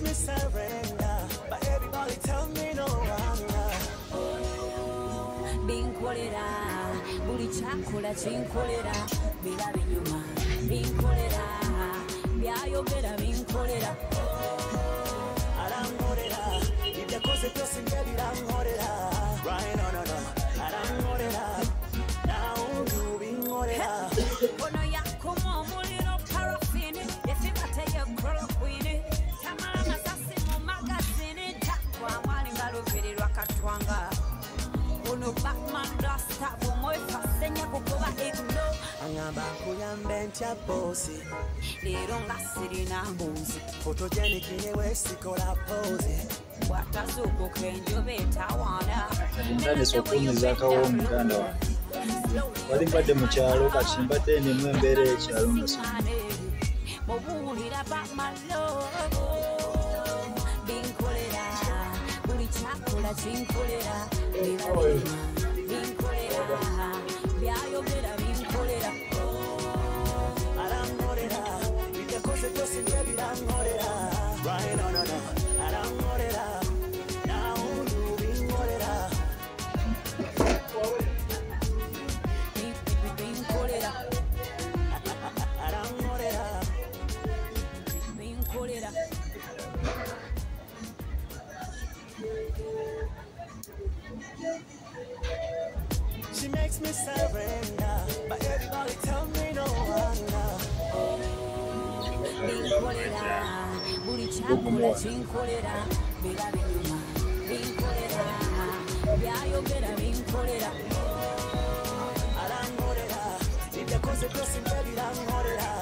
makes me surrender. But everybody tell me no, not. binkolera buli kyakola kinkolera bira binyuma binkolera byayogera binkolera arankorera ono batman rasta bumwefasenya kukuba igno aŋŋamba nkuyambe ntya boosi leero nga sirina mbuzi. Fotogenikine weesikola poozi bwatazuukuka enjuba etawaana ntandise okuwunyizakawo muganda wange wali mbadde mu kyalo kati mbadde nemu embeera y'ekyalo nga mubuulira bamalo binkolera 哎呦！Surrender, but everybody tell me no, I'm not. binkolera buli kyakola kinkolera biba binyuma binkolera byayogera binkolera arankorera ibyo yakoze byose njye birankorera right no no no